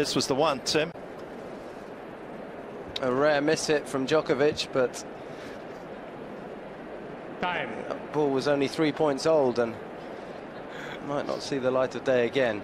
This was the one, Tim. A rare miss hit from Djokovic, but Time. that ball was only three points old and might not see the light of day again.